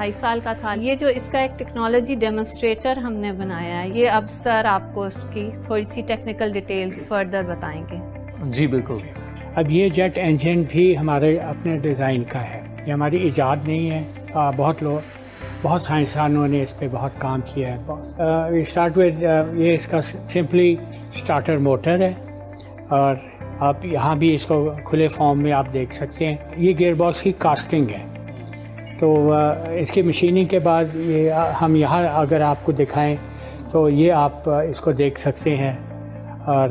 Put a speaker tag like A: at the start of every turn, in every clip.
A: ढाई साल का था। ये जो इसका एक टेक्नोलॉजी डेमोन्स्ट्रेटर हमने बनाया है ये अब सर आपको उसकी थोड़ी सी टेक्निकल डिटेल्स फर्दर बताएँगे।
B: जी बिल्कुल।
C: अब ये जेट इंजन भी हमारे अपने डिज़ाइन का है। ये हमारी ईजाद नहीं है। आ, बहुत लोग बहुत साइंसदानों ने इस पर बहुत काम किया है। स्टार्ट विद ये इसका सिंपली स्टार्टर मोटर है। और आप यहाँ भी इसको खुले फॉर्म में आप देख सकते हैं। ये गेयर बॉक्स की कास्टिंग है। तो इसकी मशीनिंग के बाद ये हम यहाँ अगर आपको दिखाएँ तो ये आप इसको देख सकते हैं। और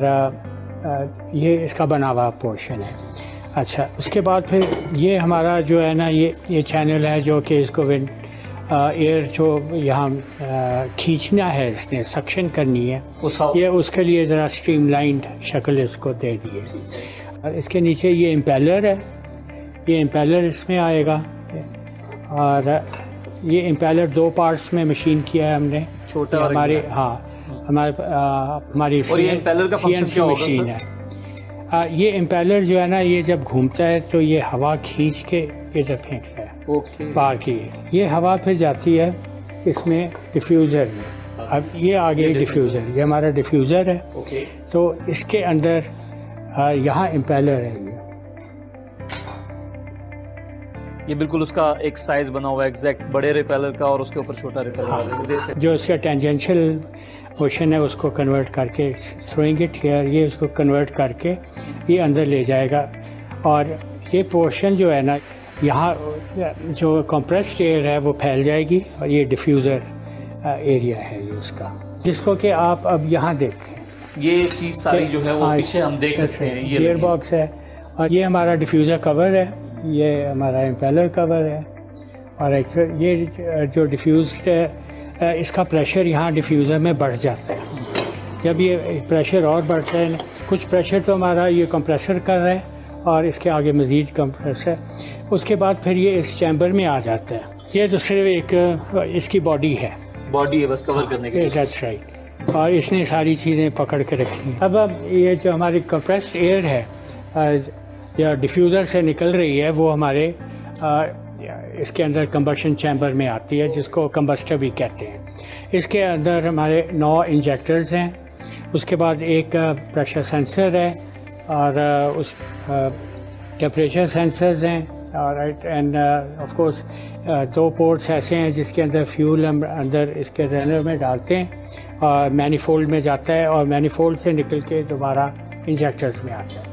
C: ये इसका बना हुआ पोर्शन है। अच्छा उसके बाद फिर ये हमारा जो है ना ये ये चैनल है जो कि इसको विंड एयर जो यहाँ खींचना है इसने सक्शन करनी है। ये उसके लिए ज़रा स्ट्रीम स्ट्रीमलाइंड शक्ल इसको दे दिए। और इसके नीचे ये इम्पेलर है। ये इम्पेलर इसमें आएगा। और ये इम्पेलर दो पार्ट्स में मशीन किया है हमने।
B: छोटा
C: हमारे हाँ हमारे हमारी
B: क्या
C: मशीन है। आ, ये इम्पेलर जो है ना ये जब घूमता है तो ये हवा खींच के इधर फेंकता है।
B: ओके।
C: बाहर की। ये हवा फिर जाती है इसमें डिफ्यूज़र में। अब ये आगे डिफ्यूज़र ये हमारा डिफ्यूज़र है।
B: ओके।
C: तो इसके अंदर यहाँ इम्पेलर है ये।
B: ये बिल्कुल उसका एक साइज़ बना हुआ है एग्जैक्ट बड़े रिपेलर का और उसके ऊपर छोटा रिपेलर हाँ,
C: जो इसका टेंजेंशियल मोशन है उसको कन्वर्ट करके थ्रोइंग इट हेयर ये उसको कन्वर्ट करके ये अंदर ले जाएगा। और ये पोर्शन जो है ना यहाँ जो कंप्रेस्ड एयर है वो फैल जाएगी और ये डिफ्यूज़र एरिया है ये उसका। जिसको कि आप अब यहाँ देखें
B: ये चीज़ सारी जो है वो हाँ, पीछे हम देख सकते हैं ये
C: एयर बॉक्स है। और ये हमारा डिफ्यूज़र कवर है। ये हमारा इम्पेलर कवर है। और एक ये जो डिफ्यूज़ है इसका प्रेशर यहाँ डिफ्यूज़र में बढ़ जाता है। जब ये प्रेशर और बढ़ता है कुछ प्रेशर तो हमारा ये कंप्रेसर कर रहा है और इसके आगे मज़ीद कंप्रेसर उसके बाद फिर ये इस चैम्बर में आ जाता है। ये तो सिर्फ़ एक इसकी बॉडी है।
B: बॉडी है बस कवर करने के
C: दैट्स राइट और इसने सारी चीज़ें पकड़ के रखी अब अब ये जो हमारी कंप्रेस्ड एयर है या डिफ्यूज़र से निकल रही है वो हमारे आ, इसके अंदर कंबर्शन चैम्बर में आती है जिसको कंबस्टर भी कहते हैं। इसके अंदर हमारे नौ इंजेक्टर्स हैं उसके बाद एक प्रेशर सेंसर है और उस टेम्परेचर सेंसर्स हैं राइट एंड ऑफ़ कोर्स दो पोर्ट्स ऐसे हैं जिसके अंदर फ्यूल हम अंदर इसके रनर में डालते हैं और मैनीफोल्ड में जाता है और मैनीफोल्ड से निकल के दोबारा इंजेक्टर्स में आता है।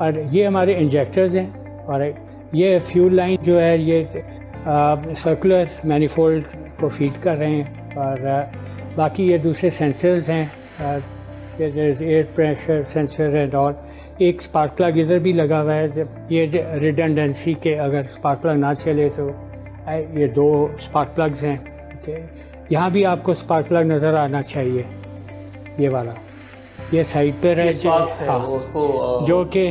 C: और ये हमारे इंजेक्टर्स हैं और ये फ्यूल लाइन जो है ये सर्कुलर मैनीफोल्ड को फ़ीड कर रहे हैं और आ, बाकी ये दूसरे सेंसर्स हैं एयर प्रेशर सेंसर एंड और एक स्पार्क प्लग इधर भी लगा हुआ है जब ये रिडेंडेंसी के अगर स्पार्क प्लग ना चले तो ये दो स्पार्क प्लग्स हैं यहाँ भी आपको स्पार्क प्लग नज़र आना चाहिए ये वाला। ये साइड पे है हाँ, जो कि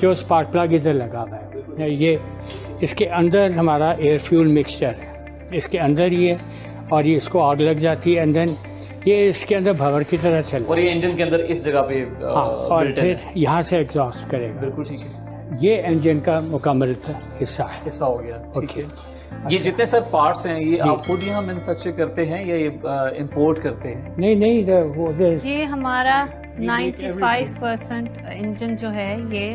C: जो स्पार्क प्लग इधर लगा हुआ है। ये इसके अंदर हमारा एयर फ्यूल मिक्सचर है। इसके अंदर ये और ये इसको आग लग जाती है एंड देन ये इसके अंदर भवर की तरह चल
B: और ये इंजन के अंदर इस जगह पे
C: हाँ और फिर यहाँ से एग्जॉस्ट करेगा।
B: बिल्कुल ठीक है।
C: ये इंजन का मुकम्मल हिस्सा है।
B: हिस्सा हो गया। ठीक है। ये जितने सर पार्ट्स हैं ये आप खुद यहाँ मैन्युफैक्चर करते हैं या ये इंपोर्ट करते हैं?
C: नहीं नहीं वो
A: ये हमारा 95 परसेंट इंजन जो है ये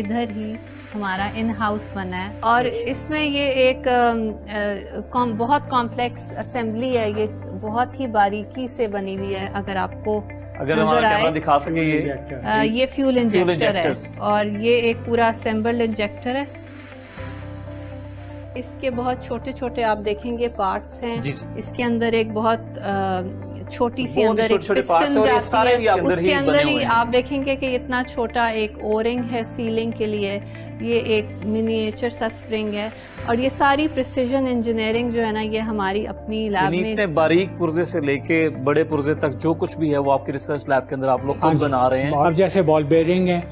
A: इधर ही हमारा इन हाउस बना है। और इसमें ये एक आ, बहुत कॉम्प्लेक्स असेंबली है ये बहुत ही बारीकी से बनी हुई है अगर आपको
B: अगर हमारा दिखा सके ये।
A: आ, ये फ्यूल इंजेक्टर है। और ये एक पूरा असेंबल्ड इंजेक्टर है। इसके बहुत छोटे छोटे आप देखेंगे पार्ट्स हैं। इसके अंदर एक बहुत छोटी सी अंदर एक पिस्टन जाती है। उसके अंदर ही आप देखेंगे कि इतना छोटा एक ओरिंग है सीलिंग के लिए। ये एक मिनिएचर सा स्प्रिंग है। और ये सारी प्रिसीजन इंजीनियरिंग जो है ना ये हमारी अपनी लैब में
B: इतने बारीक पुर्जे से लेके बड़े पुर्जे तक जो कुछ भी है वो आपकी रिसर्च लैब के अंदर आप लोग खुद हाँ बना रहे हैं।
C: अब जैसे बॉल बेरिंग है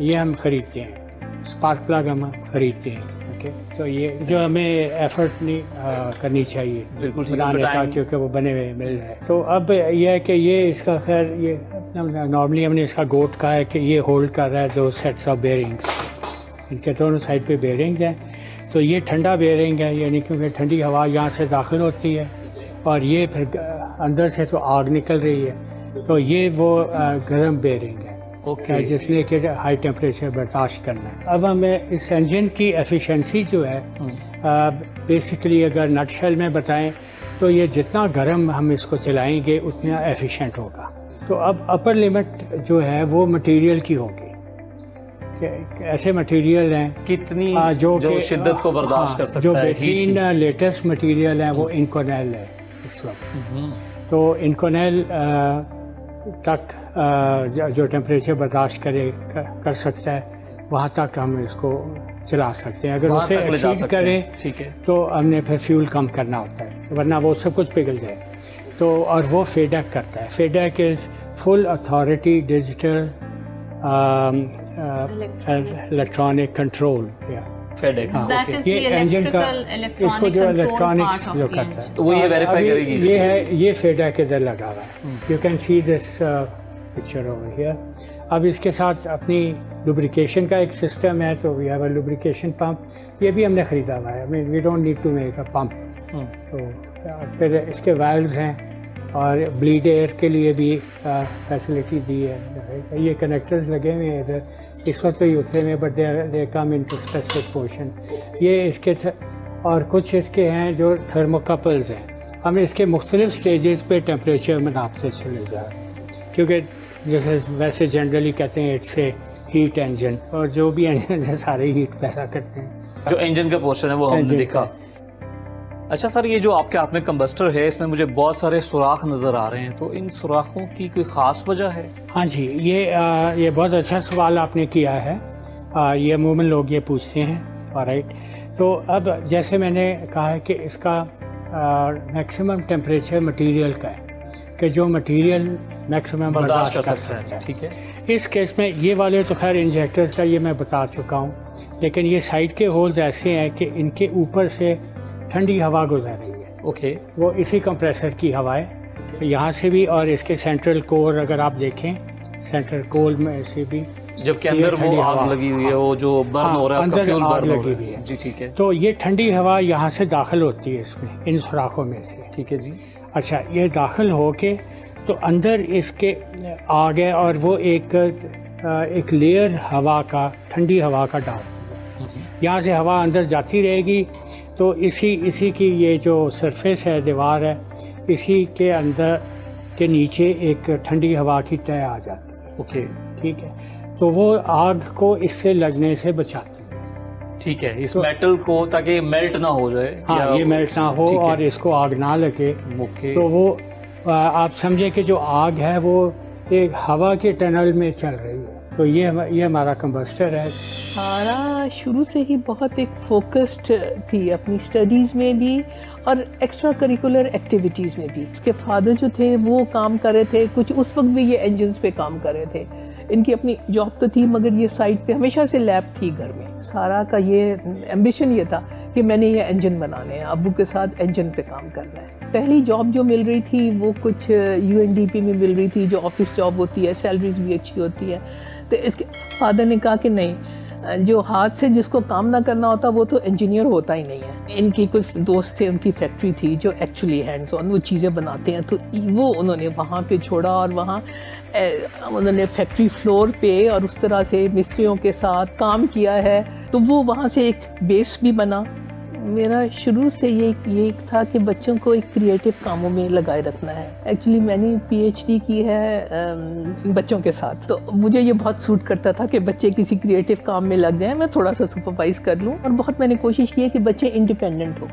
C: ये हम खरीदते हैं। स्पार्क प्लग हम खरीदते हैं। ओके तो ये जो हमें एफर्ट नहीं आ, करनी चाहिए
B: बिल्कुल
C: बनाने का क्योंकि वो बने हुए मिल रहे हैं। तो अब यह है कि ये इसका खैर ये नॉर्मली हमने इसका गोट कहा है कि ये होल्ड कर रहा है दो सेट्स ऑफ़ बेरिंग्स इनके दोनों साइड पे बेरिंग्स हैं। तो ये ठंडा बेरिंग है यानी क्योंकि ठंडी हवा यहाँ से दाखिल होती है और ये फिर अंदर से तो आग निकल रही है। तो ये वो गर्म बेरिंग है।
B: Okay.
C: जिसने कि हाई टेम्परेचर बर्दाश्त करना है अब हमें इस इंजन की एफिशिएंसी जो है बेसिकली हम्म। अगर नटशल में बताएँ तो ये जितना गर्म हम इसको चलाएँगे उतना एफिशिएंट होगा तो अब अपर लिमिट जो है वो मटेरियल की होगी ऐसे मटेरियल हैं
B: कितनी आ, जो, जो शिद्दत को बर्दाश्त हाँ, कर सकता
C: जो बेहतरीन लेटेस्ट मटेरियल है वो इनकोनेल है इस वक्त हम्म। तो इनकोनेल तक जो टेम्परेचर बर्दाश्त करे कर सकता है वहाँ तक हम इसको चला सकते हैं। अगर उसे एक्सीड करें
B: ठीक है।
C: तो हमने फिर फ्यूल कम करना होता है वरना वो सब कुछ पिघल जाए। तो और वो फेडैक करता है। FADEC is full authority digital electronic control
A: ये इंजन का इसको जो
C: इलेक्ट्रॉनिक्स जो करता है।
B: वो ये वेरीफाई करेगी
C: ये है ये फेडैक इधर लगा हुआ है। You can see this picture over here अब इसके साथ अपनी लुब्रिकेशन का एक सिस्टम है तो we have a lubrication pump ये भी हमने ख़रीदा हुआ है। Mean we don't need to make a pump तो फिर इसके वाल्व्स हैं और ब्लीड एयर के लिए भी फैसिलिटी दी है। ये कनेक्टर्स लगे हुए हैं इधर। इस वक्त तो यूथे में but they come in to specific portion ये इसके और कुछ इसके हैं जो थर्मोकपल्स हैं। हम इसके मुख्तलिफ़ स्टेजेस पे टेम्परेचर में नापते चले जा रहे क्योंकि जैसे वैसे जनरली कहते हैं इट्स ए हीट इंजन और जो भी इंजन है सारे हीट पैदा करते हैं।
B: जो इंजन का पोर्शन है वो हमने देखा। अच्छा सर ये जो आपके हाथ में कम्बस्टर है इसमें मुझे बहुत सारे सुराख नज़र आ रहे हैं तो इन सुराखों की कोई ख़ास वजह है?
C: हाँ जी ये आ, ये बहुत अच्छा सवाल आपने किया है। आ, ये अमूमन लोग ये पूछते हैं राइट तो अब जैसे मैंने कहा है कि इसका मैक्सिमम टेम्परेचर मटेरियल का है कि जो मटेरियल मैक्सिमम बर्दाश्त कर सकता है
B: ठीक है?
C: इस केस में ये वाले तो खैर इंजेक्टर्स का ये मैं बता चुका हूँ लेकिन ये साइड के होल्स ऐसे हैं कि इनके ऊपर से ठंडी हवा गुजर रही है
B: ओके।
C: वो इसी कंप्रेसर की हवा है। यहाँ से भी और इसके सेंट्रल कोर अगर आप देखें सेंट्रल कोर में से भी
B: जबकि अंदर वो आग लगी हुई है वो जो बर्न हाँ, हो रहा है उसका फ्यूल बर्न लगी हुई है। जी ठीक है।
C: तो ये ठंडी हवा यहाँ से दाखिल होती है इसमें इन सुराखों में से।
B: ठीक है जी।
C: अच्छा ये दाखिल हो के तो अंदर इसके आग है और वो एक एक लेयर हवा का ठंडी हवा का डाल। यहाँ से हवा अंदर जाती रहेगी तो इसी इसी की ये जो सरफेस है दीवार है इसी के अंदर के नीचे एक ठंडी हवा की तय आ जाती है।
B: ओके
C: ठीक है? तो वो आग को इससे लगने से बचाती है।
B: ठीक है इस तो, मेटल को ताकि मेल्ट ना हो जाए
C: हाँ ये मेल्ट ना हो और इसको आग ना लगे। तो वो आप समझे कि जो आग है वो एक हवा के टनल में चल रही है। तो ये ये हमारा कंबस्टर है।
D: सारा शुरू से ही बहुत एक फोकस्ड थी अपनी स्टडीज़ में भी और एक्स्ट्रा करिकुलर एक्टिविटीज़ में भी। उसके फादर जो थे, वो काम कर रहे थे। कुछ उस वक्त भी ये इंजन पे काम कर रहे थे। इनकी अपनी जॉब तो थी, मगर ये साइड पे हमेशा से लैब थी घर में। सारा का ये एम्बिशन ये था कि मैंने ये इंजन बनाने हैं। अबू के साथ इंजन पे काम करना है। पहली जॉब जो मिल रही थी, वो कुछ यू में मिल रही थी, जो ऑफ़िस जॉब होती है सैलरीज भी अच्छी होती है। तो इसके फादर ने कहा कि नहीं, जो हाथ से जिसको काम ना करना होता, वो तो इंजीनियर होता ही नहीं है। इनकी कुछ दोस्त थे, उनकी फैक्ट्री थी, जो एक्चुअली हैंड्स ऑन वो चीज़ें बनाते हैं तो वो उन्होंने वहाँ पे छोड़ा और वहाँ उन्होंने फैक्ट्री फ्लोर पे और उस तरह से मिस्त्रियों के साथ काम किया है। तो वो वहाँ से एक बेस भी बना। मेरा शुरू से ये ये था कि बच्चों को एक क्रिएटिव कामों में लगाए रखना है। एक्चुअली मैंने पीएचडी की है बच्चों के साथ। तो मुझे ये बहुत सूट करता था कि बच्चे किसी क्रिएटिव काम में लग जाएँ, मैं थोड़ा सा सुपरवाइज कर लूँ। और बहुत मैंने कोशिश की है कि बच्चे इंडिपेंडेंट हो।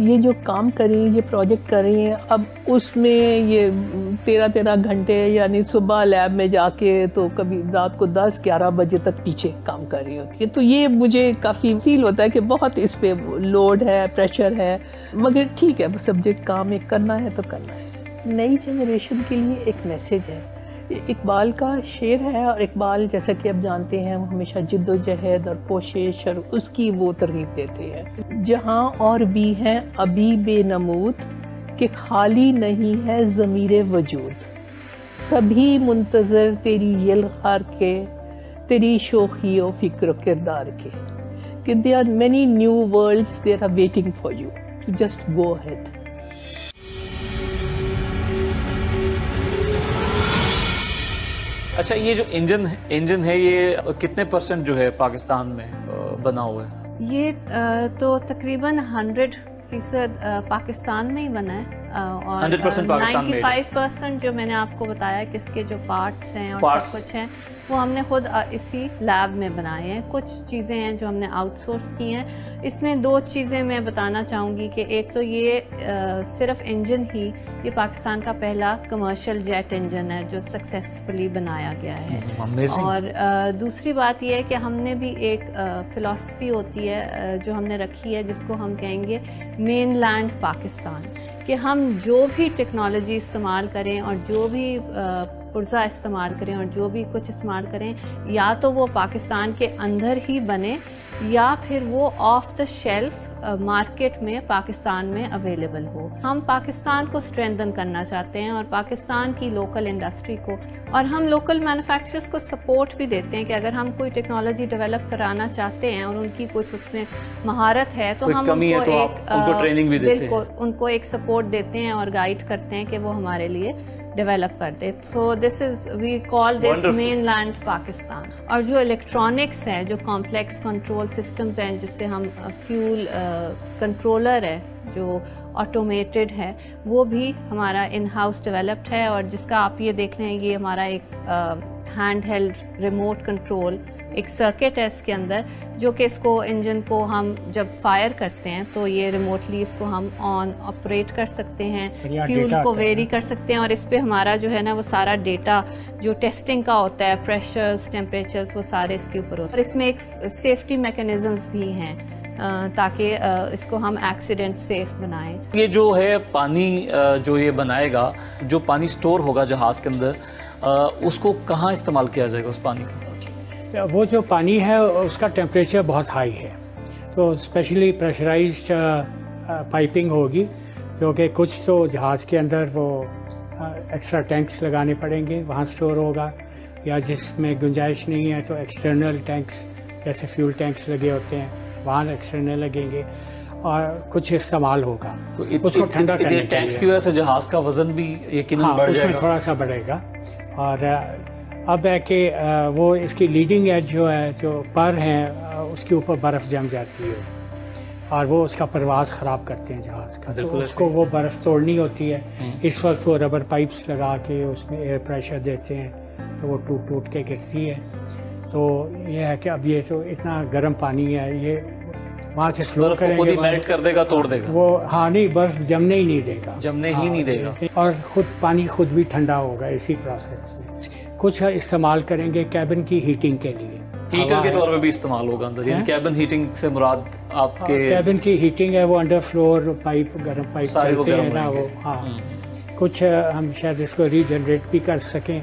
D: ये जो काम कर रही है, ये प्रोजेक्ट कर रही हैं, अब उसमें ये तेरह तेरह घंटे यानी सुबह लैब में जाके तो कभी रात को दस ग्यारह बजे तक पीछे काम कर रही होती है। तो ये मुझे काफ़ी फील होता है कि बहुत इस पर लोड है प्रेशर है, मगर ठीक है सब्जेक्ट काम एक करना है तो करना है। नई जनरेशन के लिए एक मैसेज है। इकबाल का शेर है और इकबाल, जैसा कि आप जानते हैं हमेशा जिद्दोजहद और कोशिश और उसकी वो तरगीब देते हैं। जहाँ और भी हैं, अभी बेनमूद कि खाली नहीं है ज़मीर वजूद। सभी मुंतज़र तेरी यलखार के, तेरी शोखी व फ़िक्र किरदार के। कि they are many new worlds there are waiting for you to just go head
B: अच्छा ये जो इंजन इंजन है ये कितने परसेंट जो है पाकिस्तान में बना हुआ है
A: ये तो तकरीबन हंड्रेड फ़ीसद पाकिस्तान में ही बना है और 95 परसेंट जो मैंने आपको बताया किसके जो पार्ट्स हैं और. सब कुछ हैं वो हमने खुद इसी लैब में बनाए हैं। कुछ चीज़ें हैं जो हमने आउटसोर्स की हैं। इसमें दो चीज़ें मैं बताना चाहूँगी कि एक तो ये आ, सिर्फ़ इंजन ही ये पाकिस्तान का पहला कमर्शियल जेट इंजन है जो सक्सेसफुली बनाया गया है।
B: Amazing.
A: और आ, दूसरी बात यह है कि हमने भी एक फ़िलासफ़ी होती है जो हमने रखी है जिसको हम कहेंगे मेन लैंड पाकिस्तान। कि हम जो भी टेक्नोलॉजी इस्तेमाल करें और जो भी पुर्जा इस्तेमाल करें और जो भी कुछ इस्तेमाल करें या तो वो पाकिस्तान के अंदर ही बने या फिर वो ऑफ़ द शेल्फ मार्केट में पाकिस्तान में अवेलेबल हो। हम पाकिस्तान को स्ट्रेंथन करना चाहते हैं और पाकिस्तान की लोकल इंडस्ट्री को और हम लोकल मैन्युफैक्चरर्स को सपोर्ट भी देते हैं कि अगर हम कोई टेक्नोलॉजी डेवलप कराना चाहते हैं और उनकी कुछ उसमें महारत है तो हम उनको
B: तो एक उनको ट्रेनिंग भी देते हैं।
A: उनको एक सपोर्ट देते हैं और गाइड करते हैं कि वो हमारे लिए डेवलप करते so this is we call this mainland Pakistan और जो इलेक्ट्रॉनिक्स है जो कॉम्प्लेक्स कंट्रोल सिस्टम्स हैं जिससे हम फ्यूल uh, कंट्रोलर uh, है जो ऑटोमेटेड है वो भी हमारा इन हाउस डेवलप्ड है और जिसका आप ये देख रहे हैं ये हमारा एक हैंड हेल्ड रिमोट कंट्रोल एक सर्किट है इसके अंदर जो कि इसको इंजन को हम जब फायर करते हैं तो ये रिमोटली इसको हम ऑन ऑपरेट कर सकते हैं फ्यूल को वेरी कर सकते हैं और इस पर हमारा जो है ना वो सारा डेटा जो टेस्टिंग का होता है प्रेशर्स टेम्परेचर्स वो सारे इसके ऊपर होते हैं। और इसमें एक सेफ्टी मैकेनिज़म्स भी हैं ताकि इसको हम एक्सीडेंट सेफ़ बनाएँ।
B: ये जो है पानी जो ये बनाएगा जो पानी स्टोर होगा जहाज़ के अंदर उसको कहाँ इस्तेमाल किया जाएगा उस पानी को?
C: वो जो पानी है उसका टेम्परेचर बहुत हाई है। तो स्पेशली प्रेशराइज पाइपिंग होगी क्योंकि कुछ तो जहाज़ के अंदर वो एक्स्ट्रा टैंक्स लगाने पड़ेंगे वहाँ स्टोर होगा। या जिसमें गुंजाइश नहीं है तो एक्सटर्नल टैंक्स जैसे फ्यूल टैंक्स लगे होते हैं वहाँ एक्सटर्नल लगेंगे। और कुछ इस्तेमाल होगा।
B: तो इत, उसको ठंडा करने टैंक्स की वजह से जहाज़ का वज़न भी यकीनन हाँ, बढ़ जाएगा।
C: थोड़ा सा बढ़ेगा। और अब है कि वो इसकी लीडिंग एज जो है जो पर हैं उसके ऊपर बर्फ़ जम जाती है। और वो उसका प्रवास ख़राब करते हैं जहाज़ का। तो उसको वो बर्फ़ तोड़नी होती है। हम्म। इस वक्त वो रबर पाइप्स लगा के उसमें एयर प्रेशर देते हैं तो वो टूट टूट के गिरती है। तो ये है कि अब ये तो इतना गर्म पानी है ये वहाँ से फ्लो
B: करेंगे मेल्ट कर देगा तोड़ देगा।
C: वो हाँ नहीं बर्फ़ जमने ही नहीं देगा।
B: जमने ही नहीं देगा।
C: और खुद पानी खुद भी ठंडा होगा इसी प्रोसेस में। कुछ इस्तेमाल करेंगे कैबिन की हीटिंग के लिए।
B: हीटर के तौर पे भी इस्तेमाल होगा अंदर यानी कैबिन हीटिंग से मुराद आपके
C: कैबिन हाँ, की हीटिंग है वो अंडर फ्लोर पाइप गर्म पाइप चलते हैं ना वो हाँ। हम्म। कुछ हम शायद इसको रीजनरेट भी कर सकें।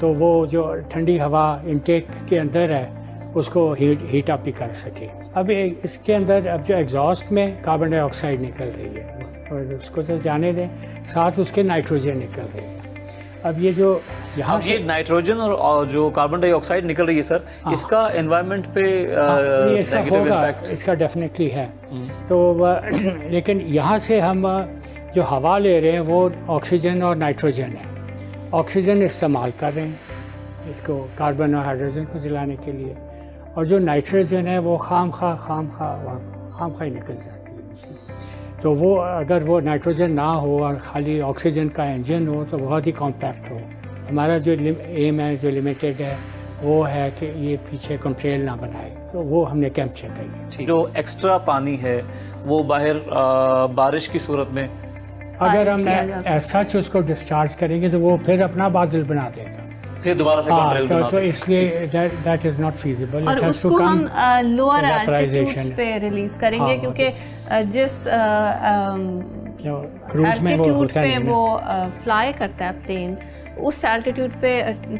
C: तो वो जो ठंडी हवा इनटेक के अंदर है उसको हीट हीट अप भी कर सके। अब इसके अंदर अब जो एग्जॉस्ट में कार्बन डाइऑक्साइड निकल रही है और उसको तो जाने दें साथ उसके नाइट्रोजन निकल रही है। अब ये जो
B: यहाँ ये नाइट्रोजन और जो कार्बन डाइऑक्साइड निकल रही है सर हाँ। इसका एनवायरनमेंट पे
C: हाँ, इसका होगा इसका डेफिनेटली है हम्म। तो लेकिन यहाँ से हम जो हवा ले रहे हैं वो ऑक्सीजन और नाइट्रोजन है ऑक्सीजन इस्तेमाल कर रहे हैं इसको कार्बन और हाइड्रोजन को जलाने के लिए और जो नाइट्रोजन है वो खाम खा खाम खा खाम खा ही निकल जाती तो वो अगर वो नाइट्रोजन ना हो और खाली ऑक्सीजन का इंजन हो तो बहुत ही कॉम्पैक्ट हो। हमारा जो एम है जो लिमिटेड है वो है कि ये पीछे कंट्रेल ना बनाए। तो वो हमने कैप्चर करी।
B: जो एक्स्ट्रा पानी है वो बाहर आ, बारिश की सूरत में?
C: अगर हम ऐसा उसको डिस्चार्ज करेंगे तो वो फिर अपना बादल बना देगा।
B: फिर दोबारा से हाँ,
C: तो, तो इसलिए दैट इज़ नॉट फीजिबल
A: और उसको हम लोअर एल्टीट्यूड्स पे रिलीज़ करेंगे हाँ, क्योंकि जिस एल्टीट्यूड पे वो फ्लाई करता है प्लेन उस एल्टीट्यूड पे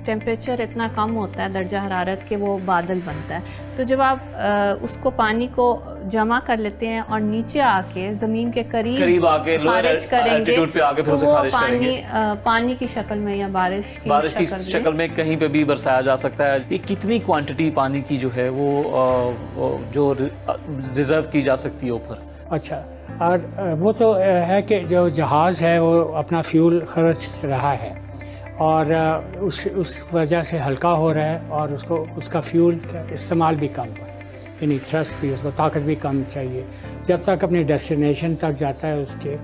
A: टेम्परेचर इतना कम होता है दर्जा हरारत के वो बादल बनता है। तो जब आप आ, उसको पानी को जमा कर लेते हैं और नीचे आके ज़मीन के करीब
B: करीब आके
A: खारिज करेंगे
B: पे आके फिर तो वो
A: पानी पानी की शक्ल में या बारिश की
B: बारिश की शक्ल में कहीं पे भी बरसाया जा सकता है। ये कितनी क्वांटिटी पानी की जो है वो जो रिज़र्व की जा सकती है ऊपर?
C: अच्छा और वो तो है कि जो जहाज़ है वो अपना फ्यूल खर्च रहा है। और उस उस वजह से हल्का हो रहा है और उसको, उसका फ्यूल इस्तेमाल भी कम यानी थ्रस्ट भी, उसको ताकत भी कम चाहिए। जब तक अपने डेस्टिनेशन तक जाता है उसके,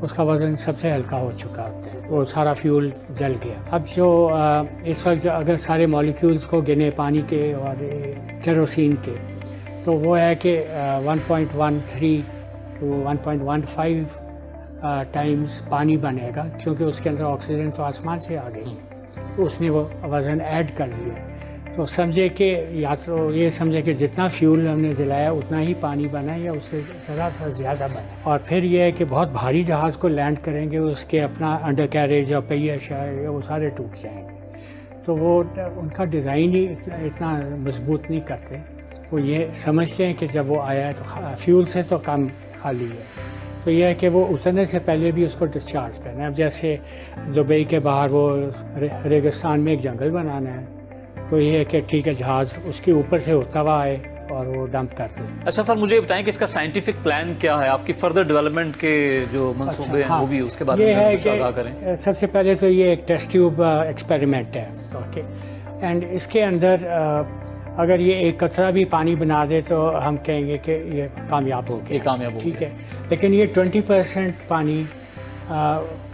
C: उसका वज़न सबसे हल्का हो चुका होता है। वो सारा फ्यूल जल गया। अब जो इस वक्त अगर सारे मॉलिक्यूल्स को गिने पानी के और केरोसिन के तो वो है कि 1.13 टू 1.15 टाइम्स पानी बनेगा, क्योंकि उसके अंदर ऑक्सीजन तो आसमान से आ गई उसने वो वज़न ऐड कर दिया। तो समझे कि या तो ये समझे कि जितना फ्यूल हमने जलाया, उतना ही पानी बना या उससे ज़रा सा ज़्यादा बना और फिर ये है कि बहुत भारी जहाज़ को लैंड करेंगे, उसके अपना अंडर कैरेज और पहिया शाह वो सारे टूट जाएँगे। तो वो उनका डिज़ाइन ही इतना इतना मज़बूत नहीं करते। वो ये समझते हैं कि जब वो आया है तो फ्यूल से तो कम खाली है। तो यह है कि वो उतरने से पहले भी उसको डिस्चार्ज करना है। अब जैसे दुबई के बाहर वो रेगिस्तान में एक जंगल बनाना है तो ये है कि ठीक है जहाज़ उसके ऊपर से होता हुआ आए और वो डंप कर दे।
B: अच्छा सर मुझे बताएँ कि इसका साइंटिफिक प्लान क्या है? आपकी फर्दर डेवलपमेंट के जो मंसूबे अच्छा, हैं हाँ, वो भी उसके बारे में है
C: करें। सबसे पहले तो ये एक टेस्ट ट्यूब एक्सपेरिमेंट है। ओके। एंड इसके अंदर अगर ये एक कचरा भी पानी बना दे तो हम कहेंगे कि ये कामयाब हो गया।
B: कामयाब हो
C: ठीक है। लेकिन ये ट्वेंटी परसेंट पानी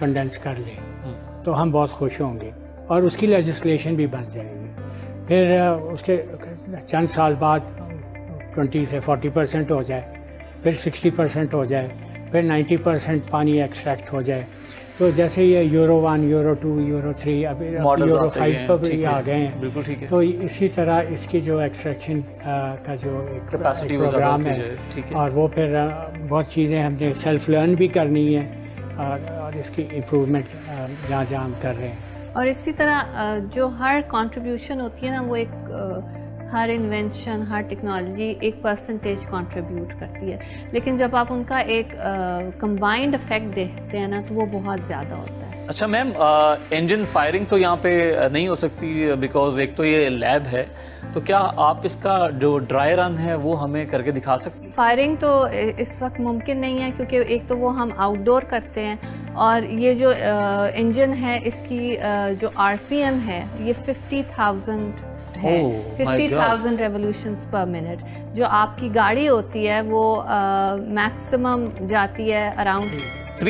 C: कंडेंस कर ले हम्म। तो हम बहुत खुश होंगे। और उसकी लेजिस्लेशन भी बन जाएगी। फिर उसके चंद साल बाद ट्वेंटी से फोर्टी परसेंट हो जाए फिर सिक्सटी परसेंट हो जाए फिर नाइन्टी परसेंट पानी एक्सट्रैक्ट हो जाए तो जैसे ये euro one euro two euro three अब यूरो फाइव पर भी आ गए हैं।
B: बिल्कुल ठीक है।
C: तो इसी तरह इसकी जो एक्सट्रैक्शन का जो एक, एक प्रोग्राम है, है। और वो फिर बहुत चीज़ें हमने सेल्फ लर्न भी करनी है और, और इसकी इम्प्रूवमेंट जहाँ जहाँ हम कर रहे हैं।
A: और इसी तरह जो हर कंट्रीब्यूशन होती है ना वो एक हर इन्वेंशन हर टेक्नोलॉजी एक परसेंटेज कंट्रीब्यूट करती है। लेकिन जब आप उनका एक कंबाइंड इफ़ेक्ट देखते हैं ना तो वो बहुत ज़्यादा होता है।
B: अच्छा मैम इंजन फायरिंग तो यहाँ पे नहीं हो सकती बिकॉज़ एक तो ये लैब है। तो क्या आप इसका जो ड्राई रन है वो हमें करके दिखा सकते
A: फायरिंग तो इस वक्त मुमकिन नहीं है क्योंकि एक तो वो हम आउटडोर करते हैं और ये जो इंजन है इसकी जो आरपीएम है ये फिफ्टी थाउज़ेंड है। Fifty thousand revolution per minute जो आपकी गाड़ी होती है वो मैक्सिमम uh, जाती है around
B: so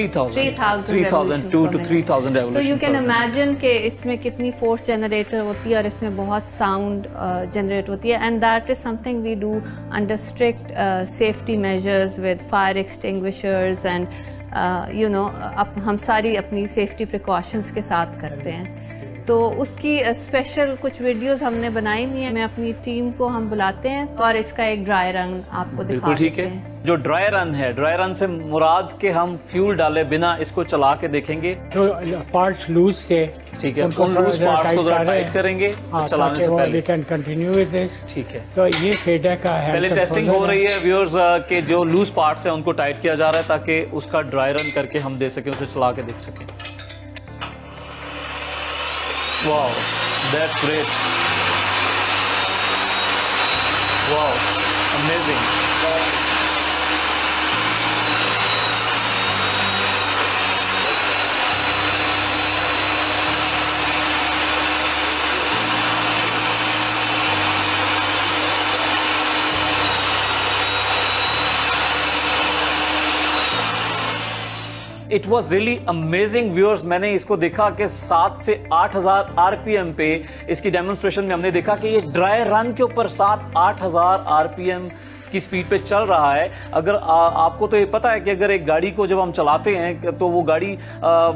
B: you
A: can imagine कि इसमें कितनी फोर्स जनरेटर होती है और इसमें बहुत साउंड जनरेट uh, होती है। And that is something we do under strict safety measures with fire extinguishers and you know हम सारी अपनी सेफ्टी प्रिकॉशंस के साथ करते हैं। तो उसकी स्पेशल कुछ वीडियोस हमने बनाई हुई है। मैं अपनी टीम को हम बुलाते हैं और इसका एक ड्राई रन आपको दिखा ठीक है।
B: जो ड्राई रन है ड्राई रन से मुराद के हम फ्यूल डाले बिना इसको चला के देखेंगे।
C: तो पार्ट्स लूज थे
B: ठीक है उन लूज पार्ट्स को जरा टाइट करेंगे हाँ, चलाने से पहले।
C: We can continue with this
B: ठीक है।
C: तो ये फेडा का है
B: पहले टेस्टिंग हो रही है व्यूअर्स के जो लूज पार्ट्स हैं उनको टाइट किया जा रहा है ताकि उसका ड्राई रन करके हम दे सकें उसे चला के देख सकें। Wow, that's great. Wow, amazing. It was really amazing viewers मैंने इसको देखा कि सात से आठ हज़ार आरपीएम पे इसकी डेमोन्स्ट्रेशन में हमने देखा कि ये ड्राई रन के ऊपर सात आठ हज़ार आरपीएम की स्पीड पे चल रहा है। अगर आ, आपको तो ये पता है कि अगर एक गाड़ी को जब हम चलाते हैं तो वो गाड़ी आ,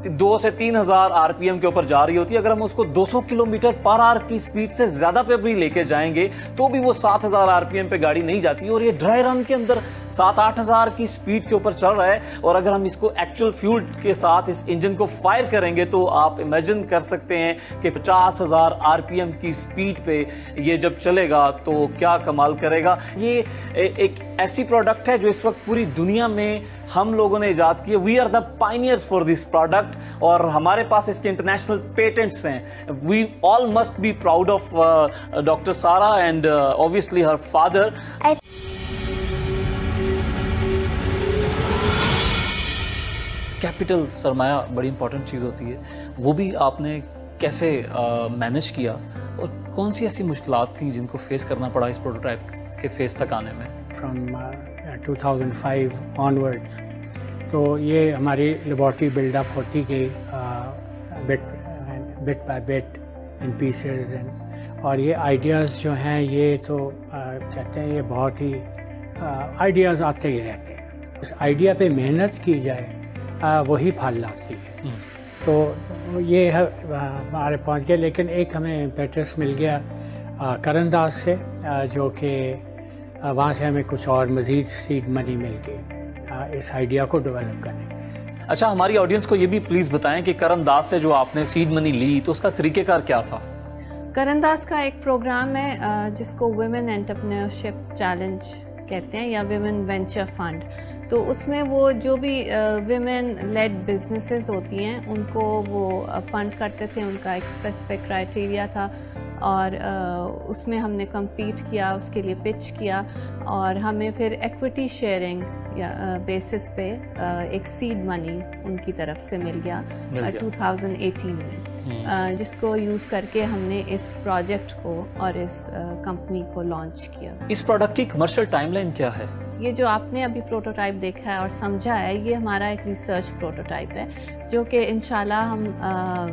B: दो से तीन हज़ार आरपीएम के ऊपर जा रही होती है। अगर हम उसको 200 किलोमीटर पर आर की स्पीड से ज़्यादा पे भी लेके जाएँगे तो भी वो 7000 आरपीएम पे गाड़ी नहीं जाती। और ये ड्राई रन के अंदर सात आठ हज़ार की स्पीड के ऊपर चल रहा है। और अगर हम इसको एक्चुअल फ्यूल के साथ इस इंजन को फायर करेंगे तो आप इमेजिन कर सकते हैं कि पचास हज़ार की स्पीड पे ये जब चलेगा तो क्या कमाल करेगा। ये एक ऐसी प्रोडक्ट है जो इस वक्त पूरी दुनिया में हम लोगों ने ईजाद की है। We are the pioneers for this product और हमारे पास इसके इंटरनेशनल पेटेंट्स हैं। We all must be proud of doctor Sara and obviously her father capital सरमाया बड़ी इंपॉर्टेंट चीज़ होती है। वो भी आपने कैसे मैनेज uh, किया? और कौन सी ऐसी मुश्किल थी जिनको फेस करना पड़ा इस प्रोटोटाइप के फेस तक आने में?
C: फ्रॉम 2005 ऑनवर्ड्स तो ये हमारी लेबॉर्ट्री बिल्डअप होती गई bit bit by bit in pieces and और ये आइडियाज़ जो हैं ये तो कहते हैं ये बहुत ही आइडियाज़ आते ही रहते हैं। उस आइडिया पे मेहनत की जाए वही फल लाती है। हम्म। तो ये हमारे पहुँच गए लेकिन एक हमें पेटर्स मिल गया करण दास से जो कि वहाँ से हमें कुछ और मज़ीद सीड मनी मिल गई। इस आइडिया को डेवलप करने।
B: अच्छा हमारी ऑडियंस को ये भी प्लीज़ बताएँ कि करण दास से जो आपने सीड मनी ली तो उसका तरीक़ेकार क्या था?
A: करण दास का एक प्रोग्राम है जिसको वुमेन एंटरप्रेन्योरशिप चैलेंज कहते हैं या वुमेन वेंचर फंड तो उसमें वो जो भी वुमेन लेड बिजनेसेस होती हैं उनको वो फंड करते थे उनका एक स्पेसिफिक क्राइटेरिया था। और उसमें हमने कम्पीट किया उसके लिए पिच किया और हमें फिर एक्विटी शेयरिंग बेसिस पे एक सीड मनी उनकी तरफ़ से मिल गया, मिल गया। 2018 में हम्म। जिसको यूज़ करके हमने इस प्रोजेक्ट को और इस कंपनी को लॉन्च किया
B: इस प्रोडक्ट की कमर्शियल टाइमलाइन क्या है
A: ये जो आपने अभी प्रोटोटाइप देखा है और समझा है ये हमारा एक रिसर्च प्रोटोटाइप है जो कि इनशाला हम आ,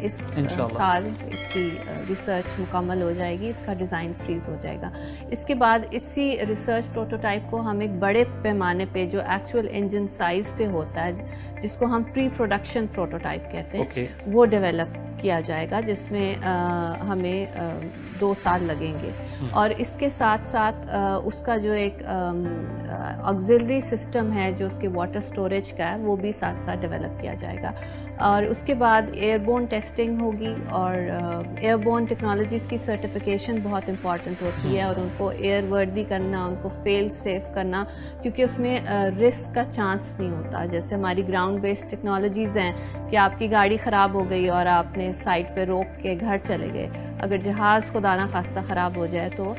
A: इस साल इसकी रिसर्च मुकम्मल हो जाएगी इसका डिज़ाइन फ्रीज हो जाएगा इसके बाद इसी रिसर्च प्रोटोटाइप को हम एक बड़े पैमाने पे जो एक्चुअल इंजन साइज़ पे होता है जिसको हम प्री प्रोडक्शन प्रोटोटाइप कहते हैं okay. वो डेवलप किया जाएगा जिसमें हमें आ, दो साल लगेंगे हम्म। और इसके साथ साथ उसका जो एक ऑक्सिलरी सिस्टम है जो उसके वाटर स्टोरेज का है वो भी साथ साथ डेवलप किया जाएगा और उसके बाद एयरबोन टेस्टिंग होगी और एयरबोन टेक्नोलॉजीज़ की सर्टिफिकेशन बहुत इंपॉर्टेंट होती है हम्म। और उनको एयर वर्दी करना उनको फेल सेफ़ करना क्योंकि उसमें रिस्क का चांस नहीं होता जैसे हमारी ग्राउंड बेस्ड टेक्नोलॉजीज़ हैं कि आपकी गाड़ी ख़राब हो गई और आपने साइड पे रोक के घर चले गए अगर जहाज़ खुदा ना खास्ता ख़राब हो जाए तो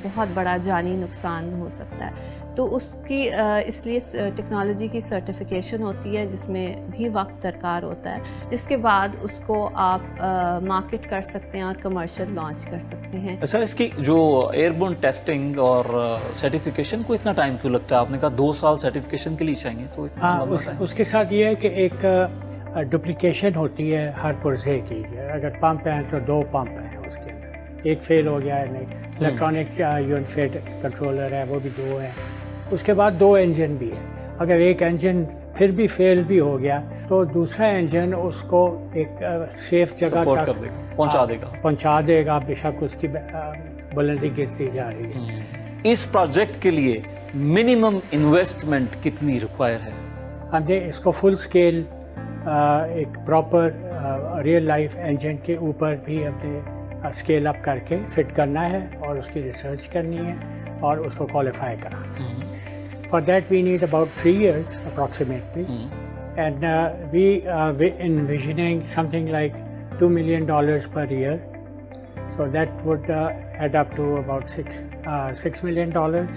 A: बहुत बड़ा जानी नुकसान हो सकता है। तो उसकी इसलिए टेक्नोलॉजी की सर्टिफिकेशन होती है जिसमें भी वक्त दरकार होता है जिसके बाद उसको आप मार्केट कर सकते हैं और कमर्शियल लॉन्च कर सकते हैं।
B: सर इसकी जो एयरबोन टेस्टिंग और सर्टिफिकेशन को इतना टाइम क्यों लगता है? आपने कहा दो साल सर्टिफिकेशन के लिए चाहिए तो
C: हाँ उस, उसके साथ ये है कि एक डुप्लीकेशन होती है हर पुर्जे की अगर पंप है तो दो पंप हैं। एक फेल हो गया है नहीं इलेक्ट्रॉनिक यूनिफेड कंट्रोलर है वो भी दो है। उसके बाद दो इंजन भी है। अगर एक इंजन फिर भी फेल भी हो गया तो दूसरा इंजन उसको एक सेफ़ जगह तक
B: पहुँचा हाँ, देगा।
C: पहुँचा देगा बेशक उसकी बुलंदी गिरती जा रही है। हम्म।
B: इस प्रोजेक्ट के लिए मिनिमम इन्वेस्टमेंट कितनी रिक्वायर है?
C: हमने इसको फुल स्केल एक प्रॉपर रियल लाइफ इंजन के ऊपर भी हमने स्केल अप करके फिट करना है और उसकी रिसर्च करनी है और उसको क्वालिफाई करना है। For that we need about three years approximately and we envisioning something like two million dollars per year so that would add to about six million dollar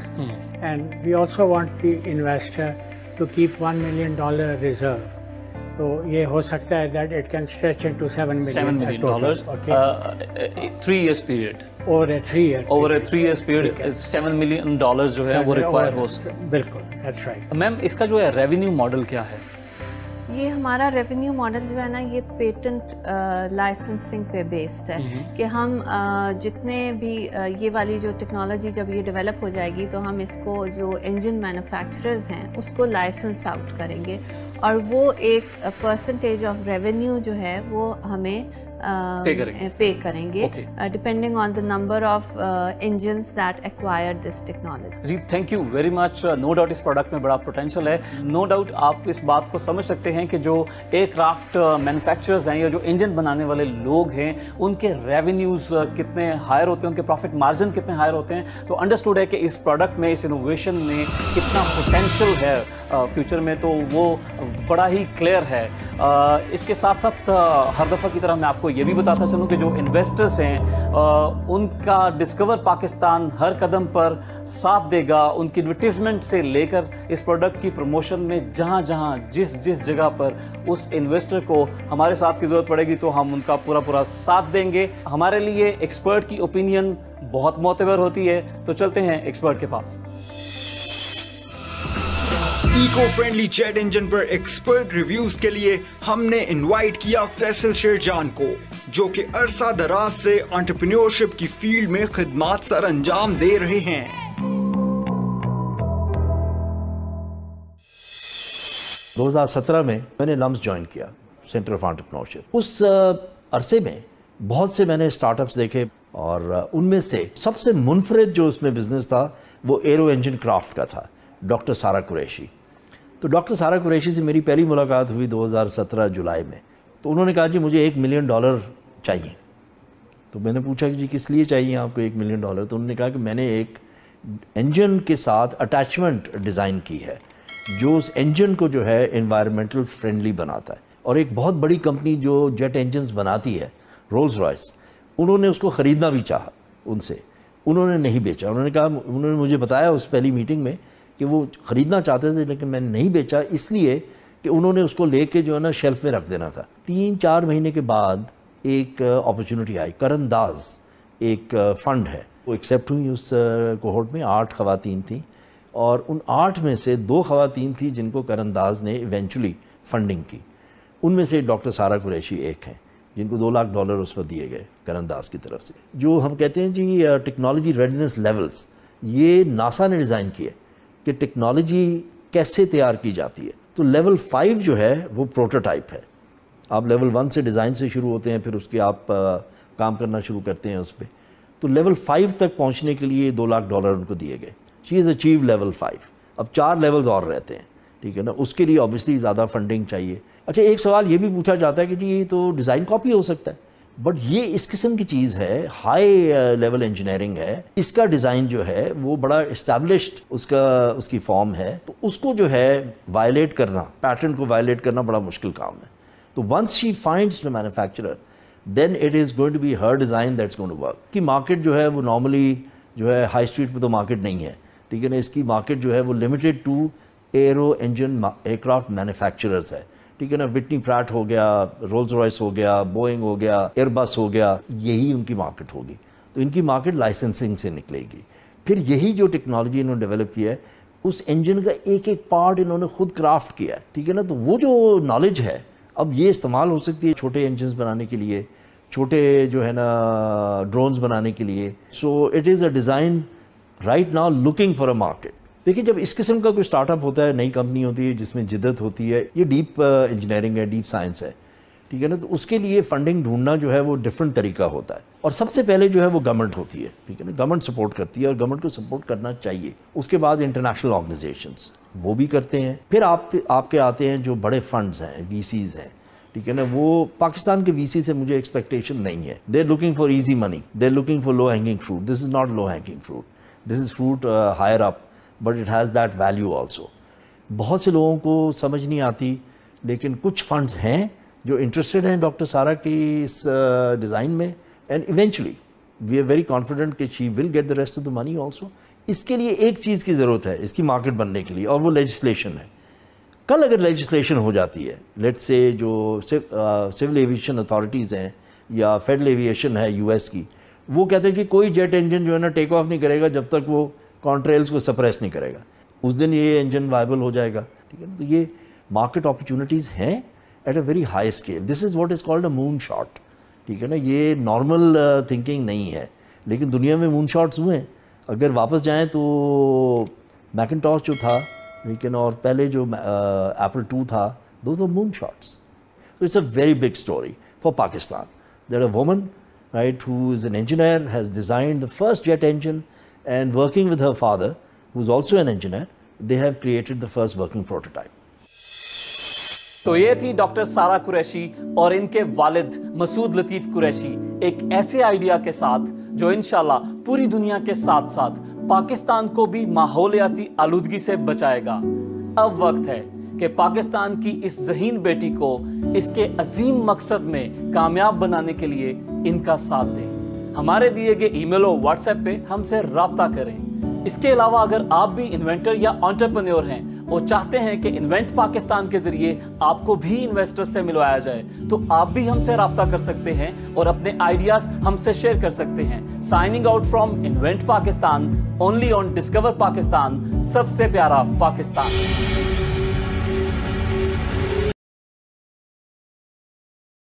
C: and we also want the investor to keep one million dollar reserve So ये हो सकता है can stretch into seven million.
B: Seven million dollars. Okay. Uh, three
C: over a three year
B: over a three years period seven million dollar जो है वो require हो
C: बिल्कुल that's right
B: ma'am इसका जो है रेवेन्यू मॉडल क्या है
A: ये हमारा रेवेन्यू मॉडल जो है ना ये पेटेंट लाइसेंसिंग पे बेस्ड है हम्म। कि हम आ, जितने भी आ, ये वाली जो टेक्नोलॉजी जब ये डेवलप हो जाएगी तो हम इसको जो इंजन मैन्युफैक्चरर्स हैं उसको लाइसेंस आउट करेंगे और वो एक परसेंटेज ऑफ़ रेवेन्यू जो है वो हमें पे करेंगे। पे करेंगे depending on the number of engine that acquire this technology
B: ji thank you very much no doubt इस प्रोडक्ट में बड़ा पोटेंशियल है। नो no डाउट आप इस बात को समझ सकते हैं कि जो एयरक्राफ्ट मैन्युफैक्चरर्स हैं या जो इंजन बनाने वाले लोग हैं उनके रेवेन्यूज कितने हायर होते हैं उनके प्रॉफिट मार्जिन कितने हायर होते हैं। तो अंडरस्टूड है कि इस प्रोडक्ट में इस इनोवेशन में कितना पोटेंशियल है फ्यूचर में। तो वो बड़ा ही क्लियर है। इसके साथ साथ हर दफ़ा की तरह मैं आपको ये भी बताता चलूँ कि जो इन्वेस्टर्स हैं उनका डिस्कवर पाकिस्तान हर कदम पर साथ देगा। उनकी एडवर्टीजमेंट से लेकर इस प्रोडक्ट की प्रमोशन में जहाँ जहाँ जिस जिस जगह पर उस इन्वेस्टर को हमारे साथ की ज़रूरत पड़ेगी तो हम उनका पूरा पूरा साथ देंगे। हमारे लिए एक्सपर्ट की ओपिनियन बहुत मोतबर होती है। तो चलते हैं एक्सपर्ट के पास।
E: इको फ्रेंडली जेट इंजन पर एक्सपर्ट रिव्यूज़ के लिए हमने इनवाइट किया फैसल शेरजान को, जो कि अरसा दराज से एंटरप्रेन्योरशिप की फ़ील्ड में खिदमात सर अंजाम दे रहे हैं।
F: दो हज़ार सत्रह में मैंने लम्स ज्वाइन किया सेंटर ऑफ़ एंटरप्रेन्योरशिप उस अरसे में बहुत से मैंने स्टार्टअप्स देखे और उनमें से सबसे मुनफरद जो उसमें बिज़नेस था, वो एरो इंजन क्राफ्ट का था। डॉक्टर सारा कुरैशी। तो डॉक्टर सारा कुरैशी से मेरी पहली मुलाकात हुई 2017 जुलाई में। तो उन्होंने कहा, जी, मुझे एक मिलियन डॉलर चाहिए। तो मैंने पूछा कि, जी, किस लिए चाहिए आपको एक मिलियन डॉलर? तो उन्होंने कहा कि, मैंने एक इंजन के साथ अटैचमेंट डिज़ाइन की है, जो उस इंजन को जो है इन्वायरमेंटल फ्रेंडली बनाता है। और एक बहुत बड़ी कंपनी जो जेट इंजन बनाती है रोल्स रॉयस उन्होंने उसको ख़रीदना भी चाहा उनसे। उन्होंने नहीं बेचा। उन्होंने कहा, उन्होंने मुझे बताया उस पहली मीटिंग में कि वो ख़रीदना चाहते थे, लेकिन मैंने नहीं बेचा, इसलिए कि उन्होंने उसको ले कर जो है ना शेल्फ में रख देना था। तीन चार महीने के बाद एक अपॉर्चुनिटी आई। करण दास एक फ़ंड है। वो एक्सेप्ट हुई उस कोहर्ट में। आठ खवतिन थी। और उन आठ में से दो खवतिन थी जिनको करण दास ने इवेंचुअली फंडिंग की। उनमें से डॉक्टर सारा कुरैशी एक हैं, जिनको दो लाख डॉलर उस वक्त दिए गए करण दास की तरफ़ से। जो हम कहते हैं जी टेक्नोलॉजी रेडनेस लेवल्स ये नासा ने डिज़ाइन किए। कि टेक्नोलॉजी कैसे तैयार की जाती है? तो लेवल फाइव जो है वो प्रोटोटाइप है। आप लेवल वन से डिज़ाइन से शुरू होते हैं फिर उसके आप आ, काम करना शुरू करते हैं उस पर तो लेवल फाइव तक पहुँचने के लिए दो लाख डॉलर उनको दिए गए। She is achieve level five अब चार लेवल्स और रहते हैं ठीक है ना? उसके लिए ऑब्वियसली ज़्यादा फंडिंग चाहिए। अच्छा एक सवाल ये भी पूछा जाता है कि जी ये तो डिज़ाइन कॉपी हो सकता है। बट ये इस किस्म की चीज़ है हाई लेवल इंजीनियरिंग है। इसका डिज़ाइन जो है, वो बड़ा इस्टेब्लिश्ड उसका, उसकी फॉर्म है। तो उसको जो है वायलेट करना पैटर्न को वायलेट करना बड़ा मुश्किल काम है। तो once she finds the manufacturer then it is going to be her design that's going to work की मार्केट जो है, वो नॉर्मली जो है हाई स्ट्रीट पर तो मार्केट नहीं है। ठीक है ना? इसकी मार्केट जो है, वो limited to aero engine aircraft manufacturers है। ठीक है ना विटनी प्रैट हो गया, रोल्स रॉयस हो गया, बोइंग हो गया, एयरबस हो गया, यही उनकी मार्केट होगी। तो इनकी मार्केट लाइसेंसिंग से निकलेगी। फिर यही जो टेक्नोलॉजी इन्होंने डेवलप किया है, उस इंजन का एक एक पार्ट इन्होंने खुद क्राफ्ट किया है, ठीक है ना? तो वो जो नॉलेज है, अब ये इस्तेमाल हो सकती है छोटे इंजन बनाने के लिए, छोटे जो है ना ड्रोन्स बनाने के लिए। So it is a design right now looking for a market देखिए, जब इस किस्म का कोई स्टार्टअप होता है, नई कंपनी होती है, जिसमें जिद्दत होती है, ये डीप इंजीनियरिंग है डीप साइंस है, ठीक है ना? तो उसके लिए फंडिंग ढूंढना जो है वो डिफरेंट तरीका होता है। और सबसे पहले जो है वो गवर्नमेंट होती है, ठीक है ना? गवर्नमेंट सपोर्ट करती है और गवर्नमेंट को सपोर्ट करना चाहिए। उसके बाद इंटरनेशनल ऑर्गेनाइजेशन वो भी करते हैं। फिर आप, आपके आते हैं जो बड़े फंड्स हैं वी हैं, ठीक है ना? वो पाकिस्तान के वीसी से मुझे एक्सपेक्टेशन नहीं है। They are looking for easy money they are looking for low hanging fruit this is not low hanging fruit this is fruit higher up but it has that value also बहुत से लोगों को समझ नहीं आती लेकिन कुछ फंड्स हैं जो इंटरेस्टेड हैं डॉक्टर सारा की इस डिज़ाइन uh, में and eventually we are very confident कि she will get the rest of the money also इसके लिए एक चीज़ की ज़रूरत है इसकी मार्केट बनने के लिए और वो लेजिस्लेशन है। कल अगर लेजिस्लेशन हो जाती है लेट से जो सिविल एविएशन अथॉरिटीज़ हैं या फेडरल एविएशन है यूएस की वो कहते हैं कि कोई जेट इंजन जो है ना टेक ऑफ़ नहीं करेगा जब तक वो कॉन्ट्रेल्स को सप्रेस नहीं करेगा। उस दिन ये इंजन वायबल हो जाएगा। ठीक है तो ये मार्केट अपॉर्चुनिटीज़ हैं at a very high scale this is what is called a moon shot ठीक है ना? ये नॉर्मल थिंकिंग uh, नहीं है। लेकिन दुनिया में मून शॉट्स हुए हैं। अगर वापस जाएँ तो मैकिनटॉस जो था लेकिन और पहले जो एप्पल uh, टू था दो तो मून शॉट्स तो it's a very big story for Pakistan there a woman right, who is an engineer, has designed the first jet engine, and working with her father, who is also an engineer, they have created the first working prototype.
B: तो ये थी doctor सारा कुरैशी और इनके वालिद मसूद लतीफ कुरैशी एक ऐसे idea के साथ जो इनशाला पूरी दुनिया के साथ साथ पाकिस्तान को भी माहौलियाती आलूदगी से बचाएगा अब वक्त है कि पाकिस्तान की इस जहीन बेटी को इसके अजीम मकसद में कामयाब बनाने के लिए इनका साथ दें हमारे दिए गए ईमेल और व्हाट्सएप पे हमसे रबता करें। इसके अलावा अगर आप भी इन्वेंटर या ऑन्टरप्रन्योर हैं और चाहते हैं कि इन्वेंट पाकिस्तान के ज़रिए आपको भी इन्वेस्टर से मिलवाया जाए तो आप भी हमसे रबता कर सकते हैं और अपने आइडियाज़ हमसे शेयर कर सकते हैं। Signing out from invent Pakistan only on discover Pakistan सबसे प्यारा पाकिस्तान।